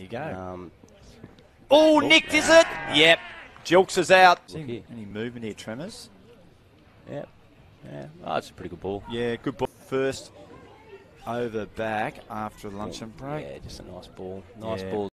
There you go. Um, oh, nicked, is it? Yep. Gilkes is out. Any. Any movement here, Tremors? Yep. yeah. Oh, that's a pretty good ball. Yeah, good ball. First over back after lunch and break. Yeah, just a nice ball. Nice Yeah. ball